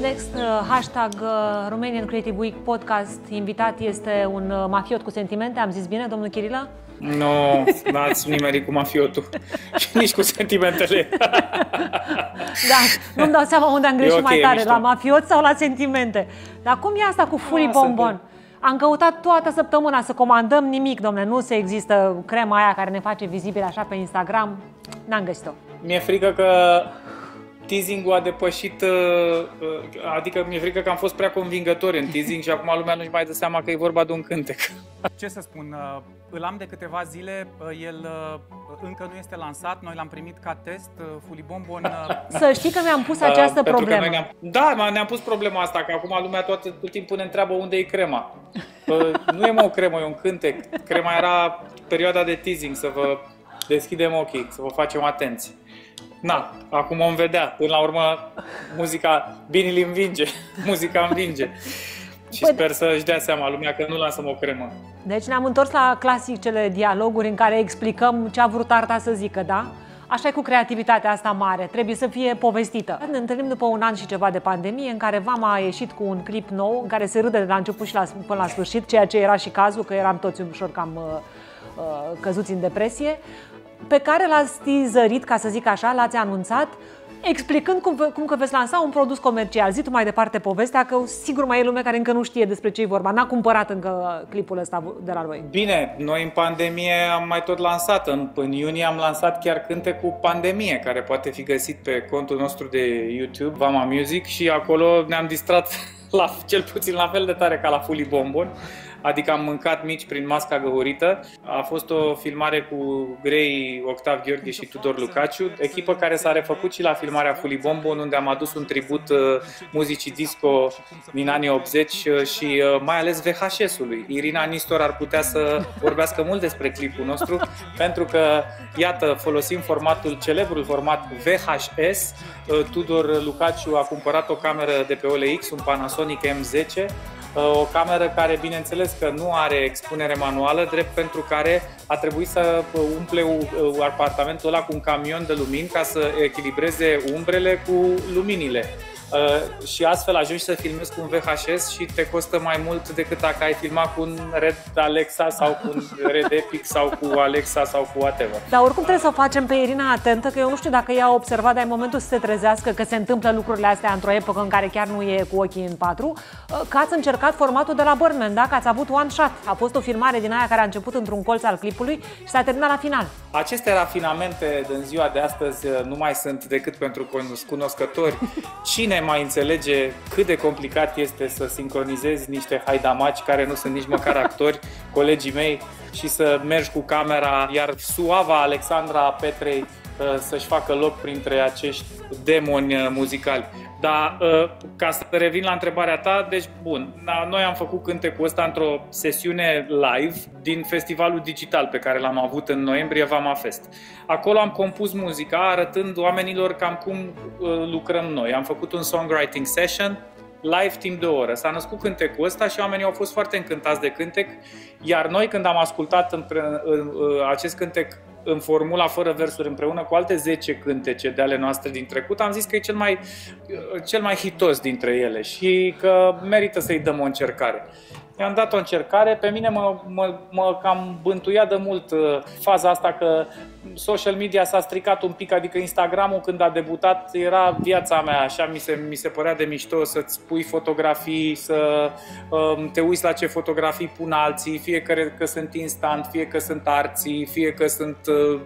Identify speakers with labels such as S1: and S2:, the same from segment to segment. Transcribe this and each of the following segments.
S1: Next, uh, hashtag uh, Romanian Creative Week podcast. Invitat este un uh, mafiot cu sentimente. Am zis bine, domnul Chirilă?
S2: Nu, n-ați nimerit cu mafiotul și nici cu sentimentele.
S1: Da, nu-mi dau seama unde am greșit
S2: ok,
S1: mai
S2: e
S1: tare,
S2: mișto.
S1: la mafiot sau la sentimente. Dar cum e asta cu Fully
S2: Ah,
S1: Bonbon?
S2: sunt-
S1: Am căutat toată săptămâna să comandăm nimic, domne, nu se există crema aia care ne face vizibil așa pe Instagram. N-am găsit-o.
S2: Mi-e frică că teasing-ul a depășit, uh, uh, adică mi-e frică că am fost prea convingători în teasing și acum lumea nu-și mai dă seama că e vorba de un cântec.
S3: Ce să spun, uh, îl am de câteva zile, uh, el uh, încă nu este lansat, noi l-am primit ca test, uh, Fully Bonbon. uh,
S1: Să știi că mi-am pus această
S2: Uh, pentru că
S1: problemă.
S2: noi ne-am, da, ma- ne-am pus problema asta, că acum lumea tot, tot timpul ne întreabă unde e crema. Uh, nu e mă o cremă, e un cântec. Crema era perioada de teasing, să vă deschidem ochii, să vă facem atenți. Na, acum vom vedea. Până la urmă, muzica, Bini învinge, muzica învinge. Și
S1: Păi-
S2: sper să-și dea seama lumea că nu lansăm o cremă.
S1: Deci ne-am întors la clasicele dialoguri în care explicăm ce a vrut arta să zică, da? Așa e cu creativitatea asta mare, trebuie să fie povestită. Ne întâlnim după un an și ceva de pandemie în care Vama a ieșit cu un clip nou în care se râde de la început și la, până la sfârșit, ceea ce era și cazul, că eram toți ușor cam uh, uh, căzuți în depresie, pe care l-ați tizărit, ca să zic așa, l-ați anunțat, explicând cum, cum că veți lansa un produs comercial. Zi tu mai departe povestea, că sigur mai e lume care încă nu știe despre ce e vorba. N-a cumpărat încă clipul ăsta de la voi.
S2: Bine, noi în pandemie am mai tot lansat. În, în iunie am lansat chiar cântecul Pandemie, care poate fi găsit pe contul nostru de YouTube, Vama Music, și acolo ne-am distrat la, cel puțin la fel de tare ca la Fully Bonbon. Adică am mâncat mici prin masca găurită. A fost o filmare cu Grey, Octav Gheorghe și Tudor Lucaciu, echipă care s-a refăcut și la filmarea Fully Bonbon, unde am adus un tribut uh, muzicii disco din anii 80 uh, și uh, mai ales VHS-ului. Irina Nistor ar putea să vorbească mult despre clipul nostru, pentru că, iată, folosim formatul, celebrul format VHS. Uh, Tudor Lucaciu a cumpărat o cameră de pe OLX, un Panasonic M10, o cameră care, bineînțeles, că nu are expunere manuală, drept pentru care a trebuit să umple uh, apartamentul ăla cu un camion de lumini ca să echilibreze umbrele cu luminile. Uh, și astfel ajungi să filmezi cu un VHS și te costă mai mult decât dacă ai filmat cu un Red Alexa sau cu un Red Epic sau cu Alexa sau cu whatever.
S1: Dar oricum trebuie să o facem pe Irina atentă, că eu nu știu dacă ea a observat, dar e momentul să se trezească că se întâmplă lucrurile astea într-o epocă în care chiar nu e cu ochii în patru, că ați încercat formatul de la Birdman, da? Că ați avut one shot. A fost o filmare din aia care a început într-un colț al clipului și s-a terminat la final.
S2: Aceste rafinamente din ziua de astăzi uh, nu mai sunt decât pentru cunos- cunoscători. Cine mai înțelege cât de complicat este să sincronizezi niște haidamaci care nu sunt nici măcar actori, colegii mei, și să mergi cu camera, iar suava Alexandra Petrei uh, să-și facă loc printre acești demoni uh, muzicali. Dar uh, ca să revin la întrebarea ta, deci bun, da, noi am făcut cântecul ăsta într-o sesiune live din festivalul digital pe care l-am avut în noiembrie, Vama Fest. Acolo am compus muzica arătând oamenilor cam cum uh, lucrăm noi. Am făcut un songwriting session live timp de o oră. S-a născut cântecul ăsta și oamenii au fost foarte încântați de cântec, iar noi când am ascultat împre- în, în, acest cântec în formula fără versuri împreună cu alte 10 cântece de ale noastre din trecut, am zis că e cel mai, cel mai hitos dintre ele și că merită să-i dăm o încercare. I-am dat o încercare, pe mine mă, mă, mă cam bântuia de mult uh, faza asta că social media s-a stricat un pic, adică Instagramul când a debutat era viața mea, așa mi se, mi se părea de mișto să-ți pui fotografii, să um, te uiți la ce fotografii pun alții, fie că, că sunt instant, fie că sunt arții, fie că sunt uh,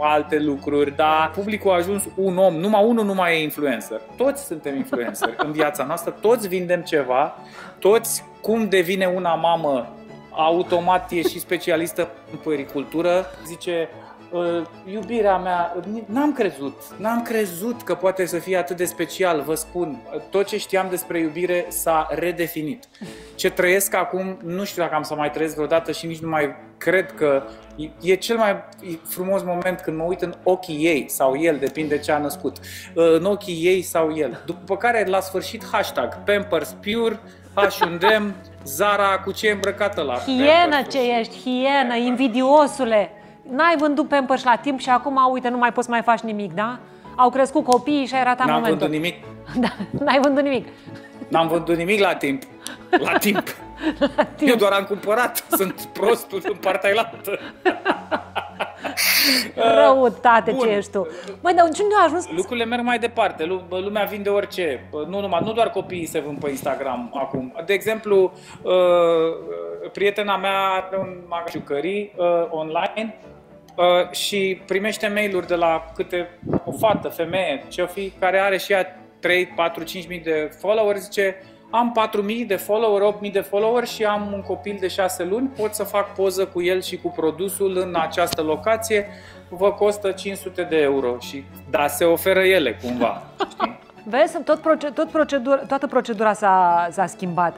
S2: alte lucruri, dar publicul a ajuns un om, numai unul nu mai e influencer. Toți suntem influencer în viața noastră, toți vindem ceva, toți cum devine una mamă automat e și specialistă în puericultură, zice "Uh, iubirea mea, n-am crezut, n-am crezut că poate să fie atât de special, vă spun, tot ce știam despre iubire s-a redefinit. Ce trăiesc acum, nu știu dacă am să mai trăiesc vreodată și nici nu mai cred că e cel mai frumos moment când mă uit în ochii ei sau el, depinde ce a născut, în ochii ei sau el. După care la sfârșit hashtag Pampers Pure, H&M, Zara, cu ce e îmbrăcată la
S1: Hienă ce ești, hienă, invidiosule! N-ai vândut Pampers la timp și acum, uite, nu mai poți mai faci nimic, da? Au crescut copiii și ai ratat
S2: N-am
S1: momentul.
S2: vândut nimic.
S1: Da, n-ai vândut nimic.
S2: N-am vândut nimic la timp. La timp.
S1: La timp.
S2: Eu doar am cumpărat. Sunt prostul în partea ailaltă.
S1: Răutate
S2: Bun.
S1: ce ești tu. Băi, dar unde a ajuns?
S2: Lucrurile merg mai departe. Lu- Lumea vinde orice. Nu, numai, nu doar copiii se vând pe Instagram acum. De exemplu, uh, prietena mea are un magazin jucării uh, online uh, și primește mail-uri de la câte o fată, femeie, ce-o fi, care are și ea 3, 4, 5 mii de followers, zice am 4.000 de follower, 8.000 de follower și am un copil de 6 luni, pot să fac poză cu el și cu produsul în această locație, vă costă 500 de euro și da, se oferă ele cumva. Știi?
S1: Vezi, tot, proce- tot procedura, toată procedura s-a, s-a schimbat.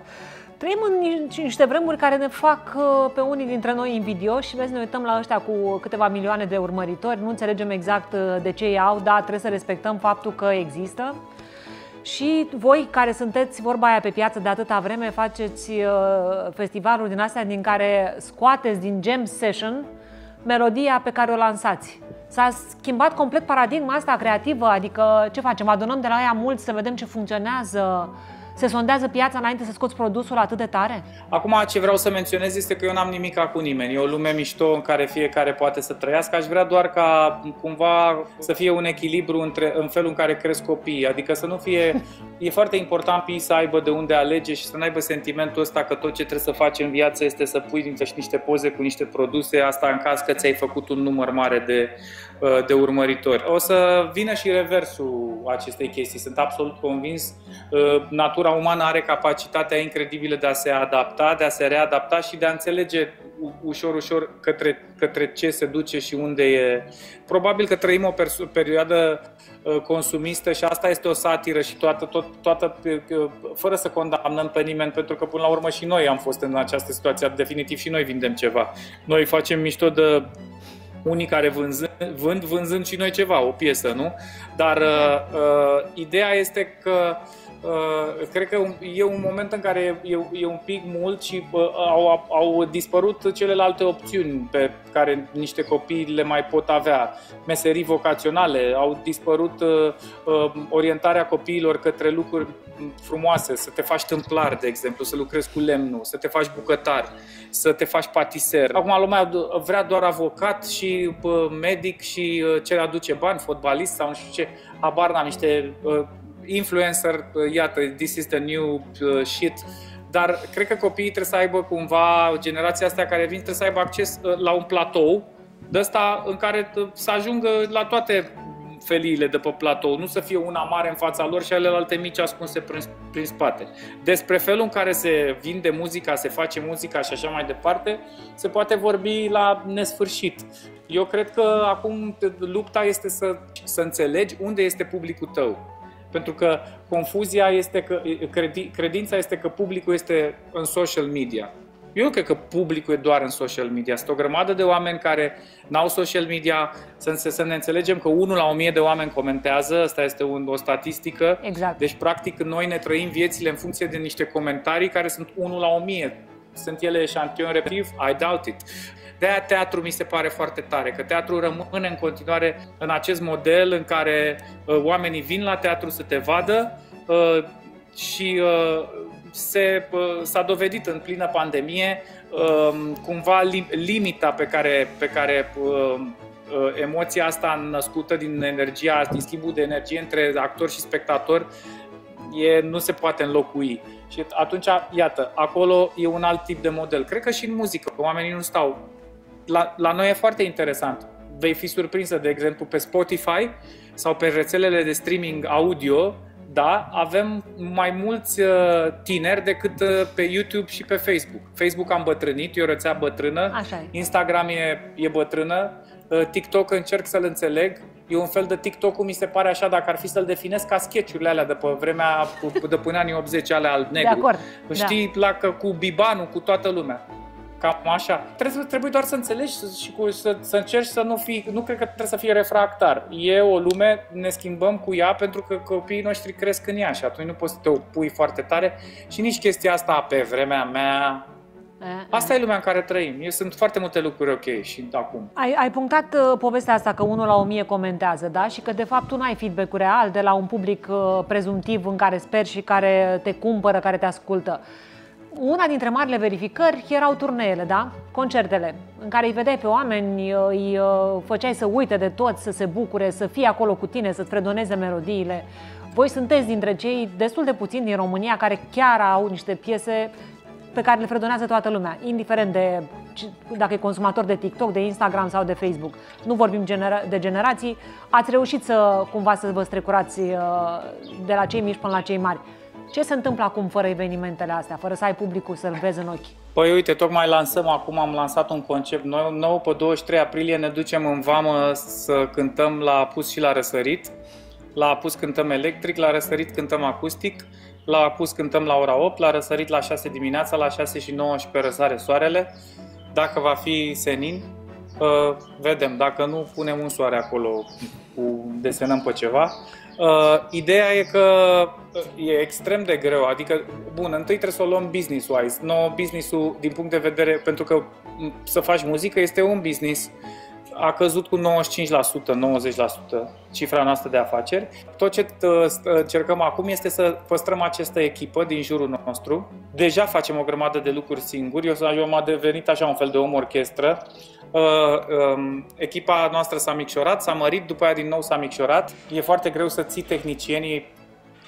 S1: Trăim în ni- niște vremuri care ne fac uh, pe unii dintre noi invidioși și vezi, ne uităm la ăștia cu câteva milioane de urmăritori, nu înțelegem exact uh, de ce ei au, dar trebuie să respectăm faptul că există. Și voi care sunteți vorba aia pe piață de atâta vreme, faceți uh, festivaluri din astea din care scoateți din jam session melodia pe care o lansați. S-a schimbat complet paradigma asta creativă, adică ce facem? Adunăm de la aia mulți să vedem ce funcționează, se sondează piața înainte să scoți produsul atât de tare?
S2: Acum ce vreau să menționez este că eu n-am nimic cu nimeni. E o lume mișto în care fiecare poate să trăiască. Aș vrea doar ca cumva să fie un echilibru între, în felul în care cresc copiii. Adică să nu fie... E foarte important pe ei să aibă de unde alege și să nu aibă sentimentul ăsta că tot ce trebuie să faci în viață este să pui niște, niște poze cu niște produse, asta în caz că ți-ai făcut un număr mare de, de urmăritori. O să vină și reversul acestei chestii. Sunt absolut convins. Natura umană are capacitatea incredibilă de a se adapta, de a se readapta și de a înțelege ușor, ușor către, către ce se duce și unde e. Probabil că trăim o perioadă consumistă și asta este o satiră și toată, tot, toată, fără să condamnăm pe nimeni, pentru că până la urmă și noi am fost în această situație, definitiv și noi vindem ceva. Noi facem mișto de unii care vânzând, vând, vânzând și noi ceva, o piesă, nu? Dar uh, uh, ideea este că Uh, cred că e un moment în care e, e un pic mult și uh, au, au dispărut celelalte opțiuni pe care niște copii le mai pot avea. Meserii vocaționale, au dispărut uh, orientarea copiilor către lucruri frumoase, să te faci tâmplar, de exemplu, să lucrezi cu lemnul, să te faci bucătar, să te faci patiser. Acum lumea vrea doar avocat și medic și ce aduce bani, fotbalist sau nu știu ce, habar n-am, niște influencer, iată, this is the new uh, shit, dar cred că copiii trebuie să aibă cumva, generația asta care vin, trebuie să aibă acces uh, la un platou de ăsta în care să ajungă la toate feliile de pe platou, nu să fie una mare în fața lor și alelalte mici ascunse prin, prin spate. Despre felul în care se vinde muzica, se face muzica și așa mai departe, se poate vorbi la nesfârșit. Eu cred că acum lupta este să, să înțelegi unde este publicul tău. Pentru că confuzia este că, credința este că publicul este în social media. Eu nu cred că publicul e doar în social media. Sunt o grămadă de oameni care n-au social media. Să, să ne înțelegem că unul la o mie de oameni comentează, asta este un, o statistică.
S1: Exact.
S2: Deci, practic, noi ne trăim viețile în funcție de niște comentarii care sunt unul la o mie. Sunt ele eșantion repetitiv? I doubt it. De-aia teatru mi se pare foarte tare, că teatru rămâne în continuare în acest model în care uh, oamenii vin la teatru să te vadă uh, și uh, se, uh, s-a dovedit în plină pandemie uh, cumva lim, limita pe care, pe care uh, emoția asta născută din energia, din schimbul de energie între actor și spectator e, nu se poate înlocui. Și atunci, iată, acolo e un alt tip de model. Cred că și în muzică, că oamenii nu stau la, la noi e foarte interesant. Vei fi surprinsă, de exemplu, pe Spotify sau pe rețelele de streaming audio, da, avem mai mulți uh, tineri decât uh, pe YouTube și pe Facebook. Facebook am bătrânit, e o rețea bătrână,
S1: Așa e.
S2: Instagram e, e bătrână, uh, TikTok încerc să-l înțeleg, e un fel de TikTok-ul mi se pare așa, dacă ar fi să-l definesc ca sketch-urile alea de pe vremea, de până anii 80 ale al negru.
S1: De acord,
S2: Știi, da. la, cu Bibanu, cu toată lumea. Cam așa. Trebuie, trebuie doar să înțelegi și cu, să, să încerci să nu fii, nu cred că trebuie să fii refractar. E o lume, ne schimbăm cu ea pentru că copiii noștri cresc în ea și atunci nu poți să te opui foarte tare și nici chestia asta pe vremea mea Asta e lumea în care trăim. Eu sunt foarte multe lucruri ok și acum.
S1: Ai, ai punctat uh, povestea asta că unul la o mie comentează, da? Și că de fapt tu nu ai feedback real de la un public uh, prezumtiv în care speri și care te cumpără, care te ascultă. Una dintre marile verificări erau turneele, da? Concertele, în care îi vedeai pe oameni, uh, îi uh, făceai să uite de tot, să se bucure, să fie acolo cu tine, să-ți fredoneze melodiile. Voi sunteți dintre cei destul de puțini din România care chiar au niște piese pe care le fredonează toată lumea, indiferent de dacă e consumator de TikTok, de Instagram sau de Facebook. Nu vorbim genera- de generații. Ați reușit să cumva să vă strecurați uh, de la cei mici până la cei mari. Ce se întâmplă acum fără evenimentele astea, fără să ai publicul să-l vezi în ochi?
S2: Păi uite, tocmai lansăm, acum am lansat un concept nou, nou pe 23 aprilie ne ducem în vamă să cântăm la apus și la răsărit. La apus cântăm electric, la răsărit cântăm acustic, la apus cântăm la ora 8, la răsărit la 6 dimineața, la 6 și 9 și pe răsare soarele. Dacă va fi senin, uh, vedem. Dacă nu, punem un soare acolo, cu, desenăm pe ceva. Uh, ideea e că uh, e extrem de greu, adică, bun, întâi trebuie să o luăm business-wise. Nu business-ul din punct de vedere, pentru că să faci muzică este un business, a căzut cu 95%, 90% cifra noastră de afaceri. Tot ce uh, încercăm acum este să păstrăm această echipă din jurul nostru. Deja facem o grămadă de lucruri singuri. Eu, eu am devenit așa un fel de om orchestră. Uh, um, echipa noastră s-a micșorat, s-a mărit, după aia din nou s-a micșorat. E foarte greu să ții tehnicienii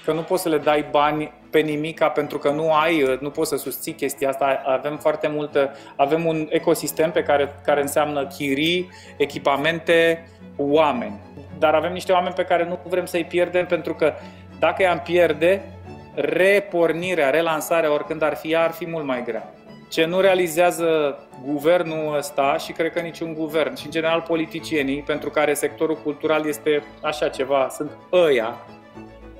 S2: că nu poți să le dai bani pe nimica pentru că nu ai, uh, nu poți să susții chestia asta. Avem foarte multă, avem un ecosistem pe care, care înseamnă chirii, echipamente, oameni. Dar avem niște oameni pe care nu vrem să-i pierdem pentru că dacă i-am pierde, repornirea, relansarea, oricând ar fi, ar fi mult mai grea. Ce nu realizează guvernul ăsta și cred că niciun guvern și în general politicienii pentru care sectorul cultural este așa ceva, sunt ăia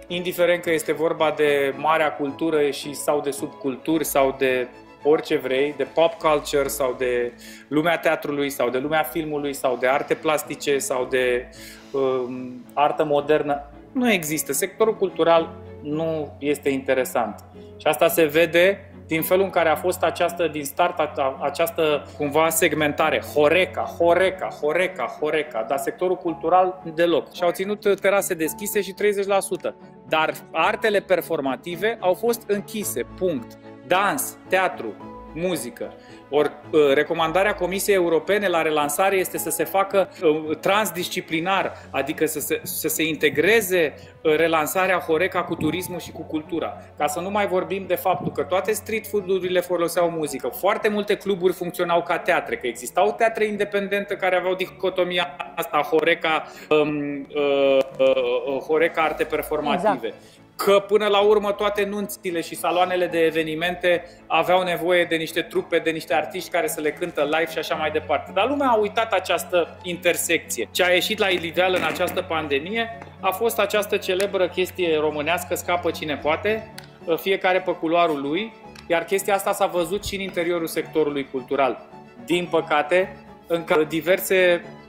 S2: indiferent că este vorba de marea cultură și sau de subculturi sau de orice vrei, de pop culture sau de lumea teatrului sau de lumea filmului sau de arte plastice sau de um, artă modernă. Nu există. Sectorul cultural nu este interesant. Și asta se vede din felul în care a fost această, din start, această cumva segmentare, Horeca, Horeca, Horeca, Horeca, dar sectorul cultural deloc. Și au ținut terase deschise și 30%. Dar artele performative au fost închise, punct. Dans, teatru, muzică. Ori uh, recomandarea Comisiei Europene la relansare este să se facă uh, transdisciplinar, adică să se, să se integreze uh, relansarea Horeca cu turismul și cu cultura. Ca să nu mai vorbim de faptul că toate street food-urile foloseau muzică, foarte multe cluburi funcționau ca teatre, că existau teatre independente care aveau dicotomia asta, Horeca, um, uh, uh, Horeca arte performative. Exact că până la urmă toate nunțile și saloanele de evenimente aveau nevoie de niște trupe, de niște artiști care să le cântă live și așa mai departe. Dar lumea a uitat această intersecție. Ce a ieșit la iliveală în această pandemie a fost această celebră chestie românească, scapă cine poate, fiecare pe culoarul lui, iar chestia asta s-a văzut și în interiorul sectorului cultural. Din păcate, în diverse Uh,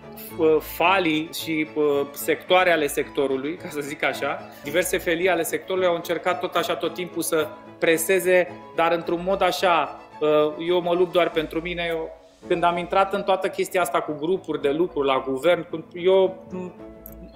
S2: falii și uh, sectoare ale sectorului, ca să zic așa, diverse felii ale sectorului au încercat tot așa tot timpul să preseze, dar într-un mod așa, uh, eu mă lupt doar pentru mine, eu, când am intrat în toată chestia asta cu grupuri de lucru la guvern, eu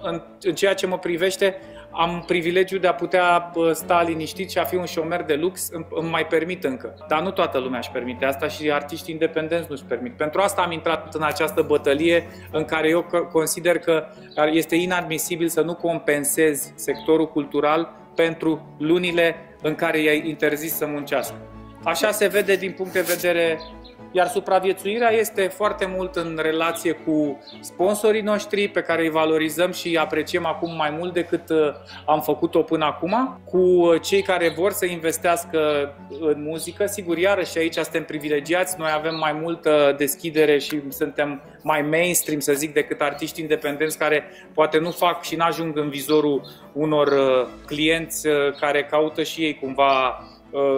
S2: în, în ceea ce mă privește, am privilegiul de a putea sta liniștit și a fi un șomer de lux, îmi, îmi mai permit încă. Dar nu toată lumea își permite asta și artiștii independenți nu își permit. Pentru asta am intrat în această bătălie în care eu consider că este inadmisibil să nu compensezi sectorul cultural pentru lunile în care i-ai interzis să muncească. Așa se vede din punct de vedere iar supraviețuirea este foarte mult în relație cu sponsorii noștri pe care îi valorizăm și îi apreciem acum mai mult decât uh, am făcut-o până acum, cu uh, cei care vor să investească în muzică. Sigur, iarăși aici suntem privilegiați, noi avem mai multă deschidere și suntem mai mainstream, să zic, decât artiști independenți care poate nu fac și n-ajung în vizorul unor uh, clienți care caută și ei cumva Uh,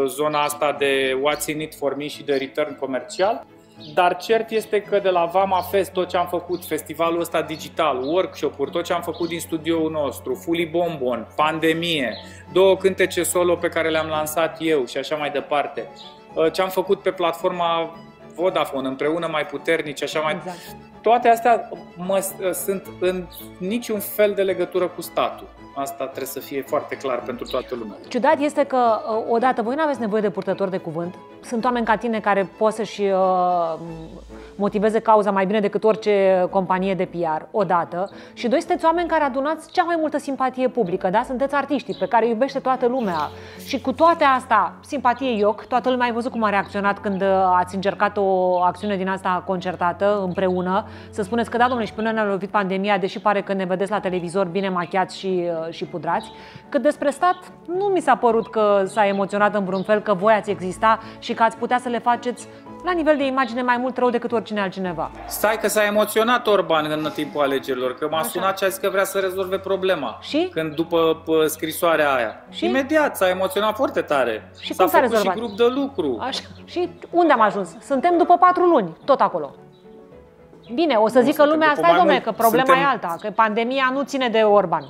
S2: zona asta de what's in it for me și de return comercial. Dar cert este că de la Vama Fest, tot ce am făcut, festivalul ăsta digital, workshop-uri, tot ce am făcut din studioul nostru, Fully Bonbon, pandemie, două cântece solo pe care le-am lansat eu și așa mai departe, uh, ce am făcut pe platforma Vodafone, împreună mai puternici, așa mai... Exact. Toate astea mă, sunt în niciun fel de legătură cu statul. Asta trebuie să fie foarte clar pentru toată lumea.
S1: Ciudat este că, uh, odată, voi nu aveți nevoie de purtători de cuvânt. Sunt oameni ca tine care pot să-și uh, motiveze cauza mai bine decât orice companie de PR, odată. Și doi, sunteți oameni care adunați cea mai multă simpatie publică, da? Sunteți artiștii pe care iubește toată lumea. Și cu toate asta, simpatie ioc, toată lumea a văzut cum a reacționat când uh, ați încercat o acțiune din asta concertată împreună. Să spuneți că da, domnule, și până ne-a lovit pandemia, deși pare că ne vedeți la televizor bine machiați și, uh, și pudrați. Cât despre stat, nu mi s-a părut că s-a emoționat în vreun fel că voi ați exista și că ați putea să le faceți la nivel de imagine mai mult rău decât oricine altcineva.
S2: Stai că s-a emoționat Orban în timpul alegerilor, că m-a Așa. sunat și a zis că vrea să rezolve problema.
S1: Și?
S2: Când după scrisoarea aia. Și? Imediat s-a emoționat foarte tare.
S1: Și s-a cum s-a rezolvat?
S2: și grup de lucru.
S1: Așa. Și unde am ajuns? Suntem după patru luni, tot acolo. Bine, o să nu, zică lumea asta, domnule, că problema suntem... e alta, că pandemia nu ține de Orban.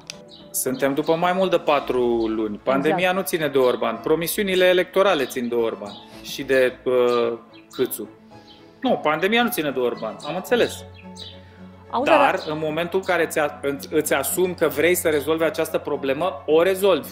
S2: Suntem după mai mult de patru luni. Pandemia exact. nu ține de Orban. Promisiunile electorale țin de Orban și de uh, Câțu. Nu, pandemia nu ține de Orban, am înțeles. Auzi, Dar în momentul în care îți asumi că vrei să rezolvi această problemă, o rezolvi.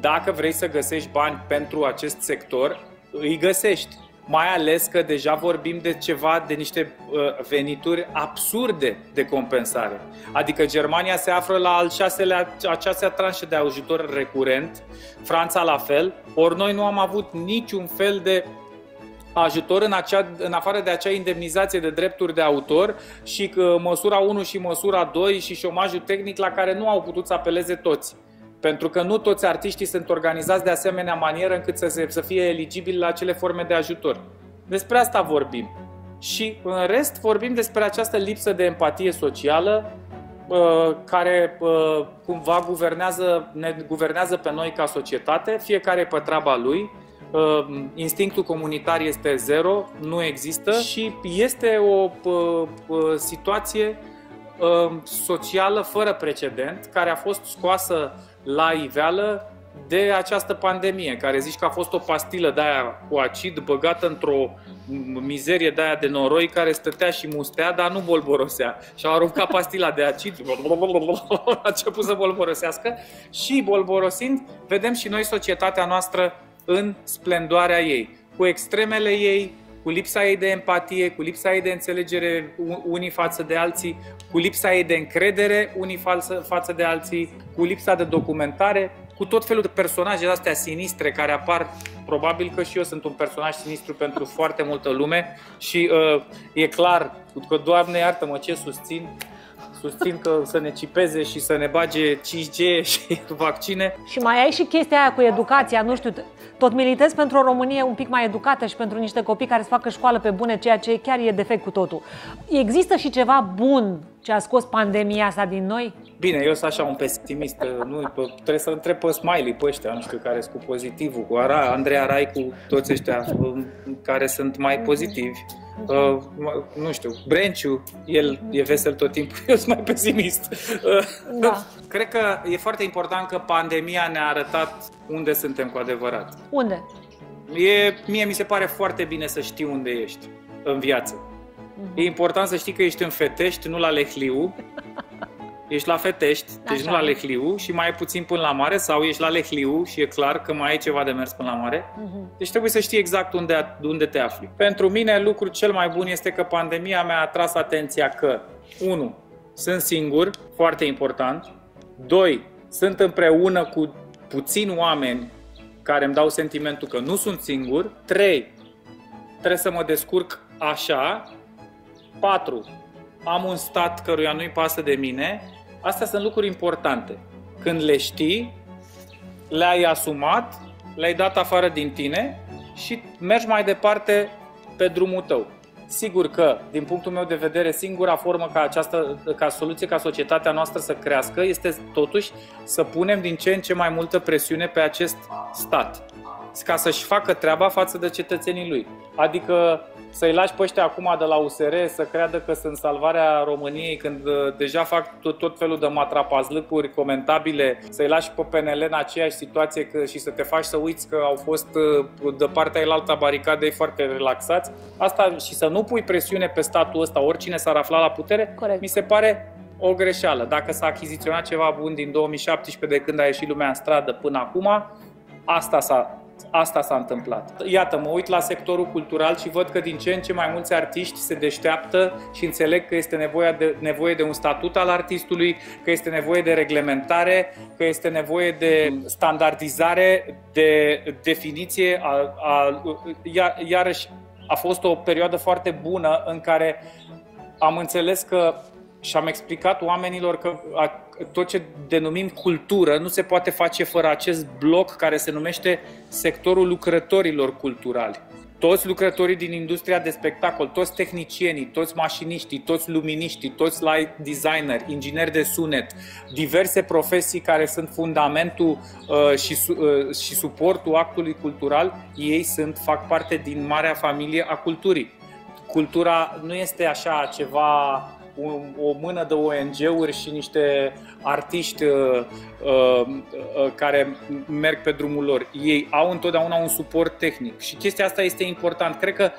S2: Dacă vrei să găsești bani pentru acest sector, îi găsești. Mai ales că deja vorbim de ceva, de niște uh, venituri absurde de compensare. Adică Germania se află la al șaselea, a șasea tranșă de ajutor recurent, Franța la fel, ori noi nu am avut niciun fel de ajutor în, acea, în afară de acea indemnizație de drepturi de autor și că măsura 1 și măsura 2 și șomajul tehnic la care nu au putut să apeleze toți. Pentru că nu toți artiștii sunt organizați de asemenea manieră încât să, se, să fie eligibili la acele forme de ajutor. Despre asta vorbim. Și în rest vorbim despre această lipsă de empatie socială uh, care uh, cumva guvernează, ne guvernează pe noi ca societate, fiecare pe treaba lui, Ehm, instinctul comunitar este zero, nu există și este o situație ehm, socială fără precedent care a fost scoasă la iveală de această pandemie, care zici că a fost o pastilă de aia cu acid băgată într-o mizerie de aia de noroi care stătea și mustea, dar nu bolborosea. Și au aruncat pastila de acid, a început să bolborosească și bolborosind, vedem și noi societatea noastră în splendoarea ei, cu extremele ei, cu lipsa ei de empatie, cu lipsa ei de înțelegere unii față de alții, cu lipsa ei de încredere unii față, față de alții, cu lipsa de documentare, cu tot felul de personaje astea sinistre care apar. Probabil că și eu sunt un personaj sinistru pentru foarte multă lume și uh, e clar că, Doamne iartă-mă, ce susțin, susțin că să ne cipeze și să ne bage 5G și vaccine.
S1: Și mai ai și chestia aia cu educația, nu știu, tot militez pentru o Românie un pic mai educată și pentru niște copii care să facă școală pe bune, ceea ce chiar e defect cu totul. Există și ceva bun ce a scos pandemia asta din noi?
S2: Bine, eu sunt așa un pesimist, nu, trebuie să întreb pe Smiley, pe ăștia, nu știu, care sunt cu pozitivul, cu Ara, Andreea Raicu, toți ăștia care sunt mai pozitivi. Uh, nu știu, Brenciu, el e vesel tot timpul, eu sunt mai pesimist. Uh, da. Cred că e foarte important că pandemia ne-a arătat unde suntem cu adevărat.
S1: Unde?
S2: E, mie mi se pare foarte bine să știi unde ești în viață. Uh-huh. E important să știi că ești în Fetești, nu la Lehliu. Ești la Fetești, deci Așa. nu la Lehliu și mai ai puțin până la mare sau ești la Lehliu și e clar că mai ai ceva de mers până la mare. Uh-huh. Deci trebuie să știi exact unde, unde te afli. Pentru mine lucrul cel mai bun este că pandemia mi-a atras atenția că 1. Sunt singur, foarte important. 2. Sunt împreună cu puțini oameni care îmi dau sentimentul că nu sunt singur. 3. Trebuie să mă descurc așa 4. Am un stat căruia nu-i pasă de mine. Astea sunt lucruri importante. Când le știi, le-ai asumat, le-ai dat afară din tine și mergi mai departe pe drumul tău. Sigur că, din punctul meu de vedere, singura formă ca, această, ca soluție ca societatea noastră să crească este totuși să punem din ce în ce mai multă presiune pe acest stat ca să-și facă treaba față de cetățenii lui. Adică să-i lași pe ăștia acum de la USR să creadă că sunt salvarea României când uh, deja fac tot, tot felul de matrapazlâcuri comentabile, să-i lași pe PNL în aceeași situație că, și să te faci să uiți că au fost uh, de partea elaltă baricadei foarte relaxați, asta și să nu pui presiune pe statul ăsta, oricine s-ar afla la putere,
S1: Corect.
S2: mi se pare o greșeală. Dacă s-a achiziționat ceva bun din 2017 de când a ieșit lumea în stradă până acum, asta s-a Asta s-a întâmplat. Iată, mă uit la sectorul cultural și văd că din ce în ce mai mulți artiști se deșteaptă și înțeleg că este nevoie de, nevoie de un statut al artistului, că este nevoie de reglementare, că este nevoie de standardizare, de definiție. A, a, iar, iarăși, a fost o perioadă foarte bună în care am înțeles că și am explicat oamenilor că tot ce denumim cultură nu se poate face fără acest bloc care se numește sectorul lucrătorilor culturali. Toți lucrătorii din industria de spectacol, toți tehnicienii, toți mașiniștii, toți luminiștii, toți light designer, ingineri de sunet, diverse profesii care sunt fundamentul uh, și, uh, și suportul actului cultural, ei sunt, fac parte din marea familie a culturii. Cultura nu este așa ceva o mână de ONG-uri și niște artiști uh, uh, uh, care merg pe drumul lor. Ei au întotdeauna un suport tehnic și chestia asta este important. Cred că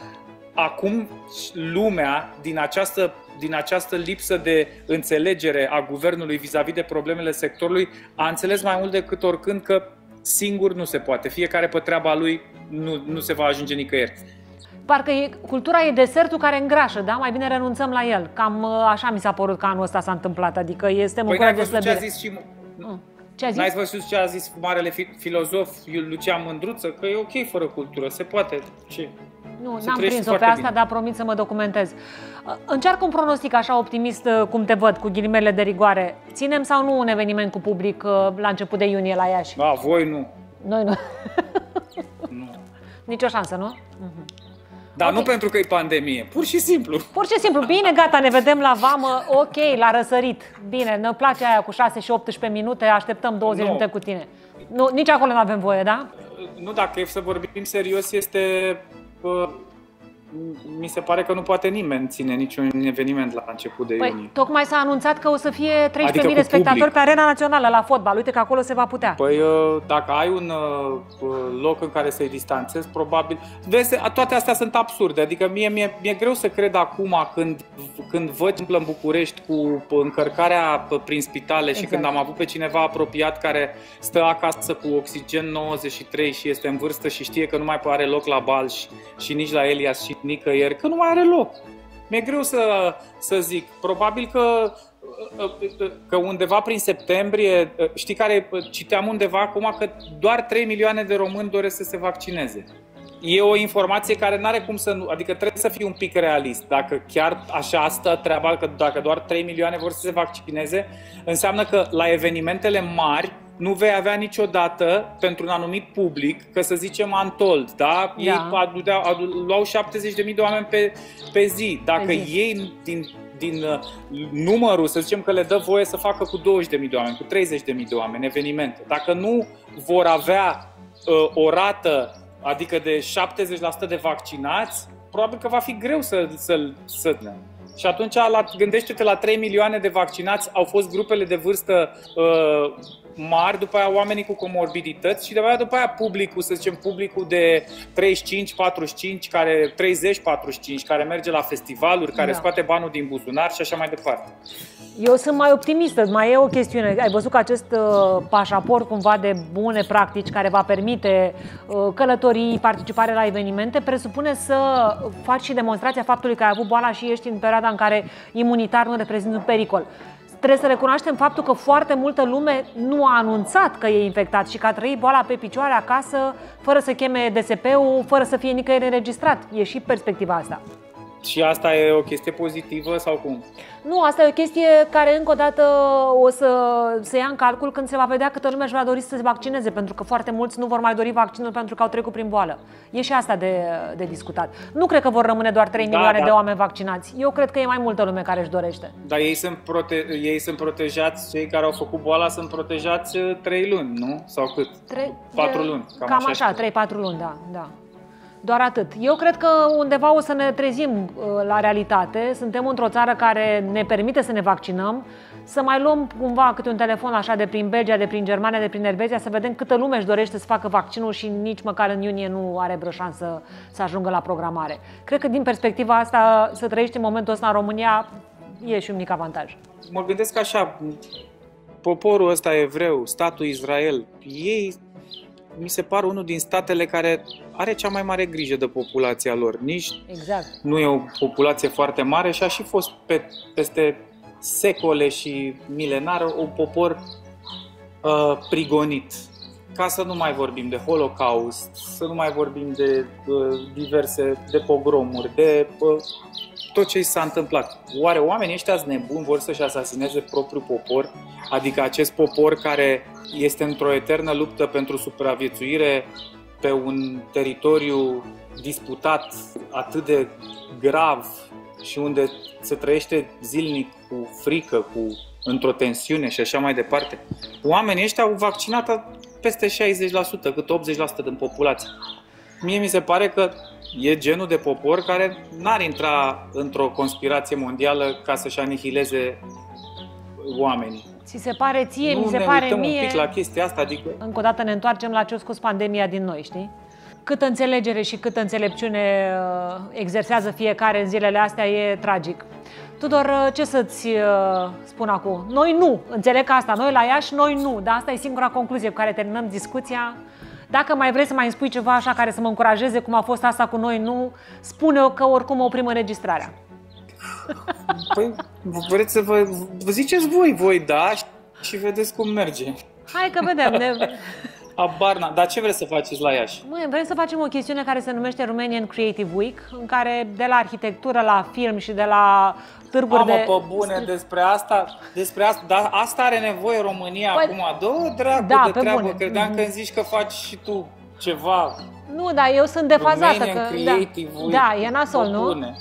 S2: acum lumea, din această, din această lipsă de înțelegere a guvernului vis-a-vis de problemele sectorului, a înțeles mai mult decât oricând că singur nu se poate. Fiecare pe treaba lui nu, nu se va ajunge nicăieri.
S1: Parcă e, cultura e desertul care îngrașă, da? Mai bine renunțăm la el. Cam uh, așa mi s-a părut că anul ăsta s-a întâmplat. Adică este
S2: păi
S1: n-ai
S2: văzut ce a zis și...
S1: Mm. Ce a zis?
S2: N-ai văzut ce a zis marele filozof Lucian Mândruță? Că e ok fără cultură, se poate. Ce?
S1: Nu, n-am prins-o pe asta, bine. dar promit să mă documentez. Uh, încearcă un pronostic așa optimist uh, cum te văd, cu ghilimele de rigoare. Ținem sau nu un eveniment cu public la început de iunie la Iași?
S2: Da, voi nu.
S1: Noi nu.
S2: nu.
S1: Nici o șansă, nu? Uh-huh.
S2: Dar okay. nu pentru că e pandemie, pur și simplu.
S1: Pur și simplu. Bine, gata, ne vedem la vamă. Ok, la răsărit. Bine, ne place aia cu 6 și 18 minute, așteptăm 20 no. minute cu tine. Nu, nici acolo nu avem voie, da?
S2: Nu, dacă e să vorbim serios, este mi se pare că nu poate nimeni ține niciun eveniment la început de
S1: păi,
S2: iunie.
S1: Tocmai s-a anunțat că o să fie 13.000 adică de spectatori public. pe arena națională la fotbal. Uite că acolo se va putea.
S2: Păi uh, dacă ai un uh, loc în care să-i distanțezi, probabil... Vezi, toate astea sunt absurde. Adică mie mi-e, mi-e greu să cred acum când, când văd în București cu încărcarea prin spitale exact. și când am avut pe cineva apropiat care stă acasă cu oxigen 93 și este în vârstă și știe că nu mai are loc la bal și, și nici la Elias și nicăieri, că nu mai are loc. Mi-e greu să, să zic. Probabil că că undeva prin septembrie, știi care, citeam undeva acum că doar 3 milioane de români doresc să se vaccineze. E o informație care nu are cum să nu, adică trebuie să fii un pic realist. Dacă chiar așa asta treaba, că dacă doar 3 milioane vor să se vaccineze, înseamnă că la evenimentele mari nu vei avea niciodată pentru un anumit public, că să zicem Antold, da? Ei da. Adudeau, adu, luau 70.000 de oameni pe, pe zi. Dacă pe zi. ei din, din uh, numărul, să zicem că le dă voie să facă cu 20.000 de oameni, cu 30.000 de oameni evenimente, dacă nu vor avea uh, o rată, adică de 70% de vaccinați, probabil că va fi greu să, să, să și atunci la, gândește-te la 3 milioane de vaccinați, au fost grupele de vârstă uh, mari, după aia oamenii cu comorbidități și de aia după aia publicul, să zicem publicul de 35-45, care 30-45, care merge la festivaluri, care da. scoate banul din buzunar și așa mai departe.
S1: Eu sunt mai optimistă, mai e o chestiune. Ai văzut că acest uh, pașaport cumva de bune practici care va permite uh, călătorii, participare la evenimente, presupune să faci și demonstrația faptului că ai avut boala și ești în perioada în care imunitar nu reprezintă un pericol trebuie să recunoaștem faptul că foarte multă lume nu a anunțat că e infectat și că a trăit boala pe picioare acasă, fără să cheme DSP-ul, fără să fie nicăieri înregistrat. E și perspectiva asta.
S2: Și asta e o chestie pozitivă sau cum?
S1: Nu, asta e o chestie care încă o dată o să se ia în calcul când se va vedea câtă lume își va dori să se vaccineze, pentru că foarte mulți nu vor mai dori vaccinul pentru că au trecut prin boală. E și asta de, de discutat. Nu cred că vor rămâne doar 3 da, milioane da. de oameni vaccinați. Eu cred că e mai multă lume care își dorește.
S2: Dar ei sunt, prote- ei sunt protejați, cei care au făcut boala sunt protejați 3 uh, luni, nu? Sau cât? 3, 4 luni.
S1: Cam, cam așa, 3-4 luni, da. da. Doar atât. Eu cred că undeva o să ne trezim uh, la realitate. Suntem într-o țară care ne permite să ne vaccinăm, să mai luăm cumva câte un telefon așa de prin Belgia, de prin Germania, de prin Elveția, să vedem câtă lume își dorește să facă vaccinul și nici măcar în iunie nu are vreo șansă să ajungă la programare. Cred că din perspectiva asta, să trăiești în momentul ăsta în România e și un mic avantaj.
S2: Mă gândesc așa, poporul ăsta evreu, statul Israel, ei mi se par unul din statele care are cea mai mare grijă de populația lor. Nici
S1: Exact.
S2: nu e o populație foarte mare și a și fost pe, peste secole și milenare un popor uh, prigonit. Ca să nu mai vorbim de Holocaust, să nu mai vorbim de uh, diverse de pogromuri, de uh, tot ce s-a întâmplat. Oare oamenii ăștia sunt nebuni, vor să-și asasineze propriul popor? Adică acest popor care este într-o eternă luptă pentru supraviețuire pe un teritoriu disputat atât de grav și unde se trăiește zilnic cu frică, cu într-o tensiune și așa mai departe. Oamenii ăștia au vaccinat peste 60%, cât 80% din populație. Mie mi se pare că e genul de popor care n-ar intra într-o conspirație mondială ca să-și anihileze oamenii.
S1: Ți se pare ție,
S2: nu
S1: mi se
S2: ne
S1: pare
S2: uităm
S1: mie...
S2: un pic la chestia asta, adică
S1: Încă o dată ne întoarcem la ce a scos pandemia din noi, știi? Câtă înțelegere și câtă înțelepciune uh, exersează fiecare în zilele astea e tragic. Tudor, uh, ce să-ți uh, spun acum? Noi nu, înțeleg că asta, noi la Iași, noi nu, dar asta e singura concluzie cu care terminăm discuția. Dacă mai vrei să mai îmi spui ceva așa care să mă încurajeze, cum a fost asta cu noi, nu, spune-o că oricum oprim înregistrarea.
S2: Păi, vreți să vă, vă ziceți voi, voi da, și vedeți cum merge.
S1: Hai că vedem. Ne...
S2: Habar n Dar ce vreți să faceți la Iași?
S1: Măi, vrem să facem o chestiune care se numește Romanian Creative Week, în care de la arhitectură la film și de la târguri
S2: Mamă,
S1: de...
S2: pe bune, despre asta, despre asta, dar asta are nevoie România
S1: Păi,
S2: acum, dă dracu
S1: da,
S2: de
S1: pe
S2: treabă,
S1: bune.
S2: credeam
S1: Mhm.
S2: că îmi zici că faci și tu ceva.
S1: Nu, dar eu sunt defazată.
S2: Romanian
S1: Că,
S2: Creative
S1: da,
S2: Week.
S1: da, e nasol,
S2: Pe
S1: nu?
S2: bune.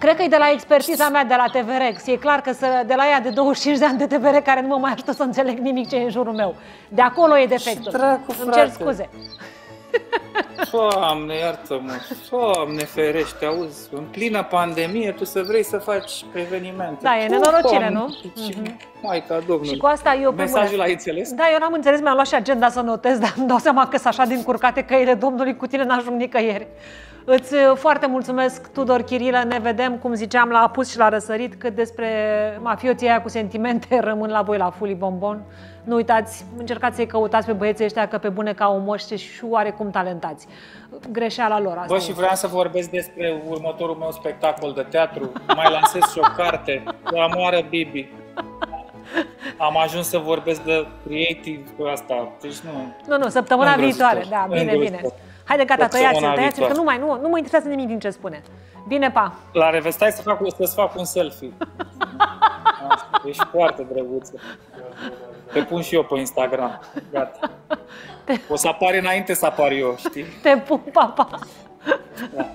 S1: Cred că e de la expertiza mea de la TVRX. E clar că să, de la ea de 25 de ani de TVR care nu mă mai ajută să înțeleg nimic ce e în jurul meu. De acolo e defectul.
S2: dracu,
S1: Îmi cer
S2: frate.
S1: scuze.
S2: Doamne, iartă-mă, Doamne ferește, auzi, în plină pandemie tu să vrei să faci evenimente.
S1: Da, e nenorocire,
S2: Doamne,
S1: nu?
S2: ce-
S1: Mhm.
S2: Maica Domnului.
S1: Și cu asta eu pe
S2: Mesajul
S1: bune-
S2: l-ai înțeles?
S1: Da, eu n-am înțeles, mi-am luat și agenda să notez, dar îmi dau seama că sunt așa din curcate căile Domnului cu tine n-ajung nicăieri. Îți uh, foarte mulțumesc, Tudor Chirilă, ne vedem, cum ziceam, la apus și la răsărit, cât despre mafioții aia cu sentimente rămân la voi la Fuli Bombon. Nu uitați, încercați să-i căutați pe băieții ăștia, că pe bune ca moște și oarecum talentați. Greșeala lor asta.
S2: Bă, și vreau să vorbesc despre următorul meu spectacol de teatru. Mai lansez și o carte, La moară Bibi. Am ajuns să vorbesc de creative cu asta, deci nu...
S1: Nu, nu, săptămâna
S2: Îngrozitor,
S1: viitoare. Da, bine,
S2: îngrozitor.
S1: bine. Haide, gata,
S2: Săptămâna
S1: tăiați-l, tăiați-l, că
S2: viitoare.
S1: nu mai, nu, nu mă interesează nimic din ce spune. Bine, pa!
S2: La revedere, stai să fac, să-ți fac un selfie. Asta, Ești foarte drăguță. Te pun și eu pe Instagram. Gata. O să apare înainte să apar eu, știi?
S1: Te pup, pa, pa!
S2: Da.